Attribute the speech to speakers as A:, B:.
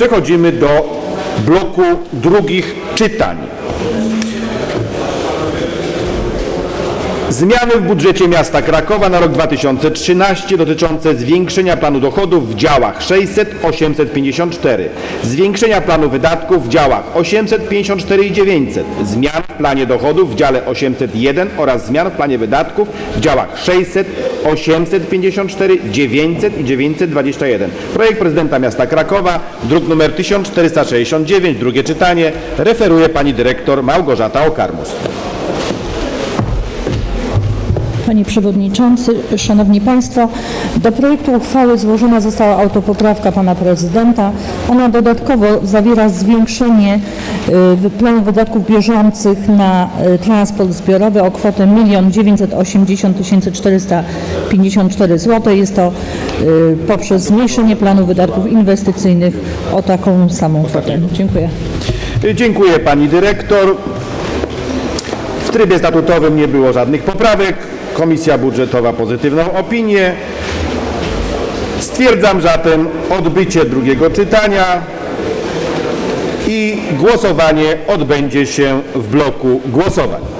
A: Przechodzimy do bloku drugich czytań. Zmiany w budżecie miasta Krakowa na rok 2013 dotyczące zwiększenia planu dochodów w działach 600, 854, zwiększenia planu wydatków w działach 854 i 900, zmian w planie dochodów w dziale 801 oraz zmian w planie wydatków w działach 600, 854, 900 i 921. Projekt prezydenta miasta Krakowa, druk nr 1469, drugie czytanie, referuje pani dyrektor Małgorzata Okarmus.
B: Panie Przewodniczący, Szanowni Państwo, do projektu uchwały złożona została autopoprawka Pana Prezydenta. Ona dodatkowo zawiera zwiększenie y, planu wydatków bieżących na y, transport zbiorowy o kwotę 1 980 454 zł. Jest to y, poprzez zmniejszenie planu wydatków inwestycyjnych o taką samą kwotę. Dziękuję.
A: Dziękuję pani dyrektor. W trybie statutowym nie było żadnych poprawek. Komisja budżetowa pozytywną opinię. Stwierdzam zatem odbycie drugiego czytania i głosowanie odbędzie się w bloku głosowań.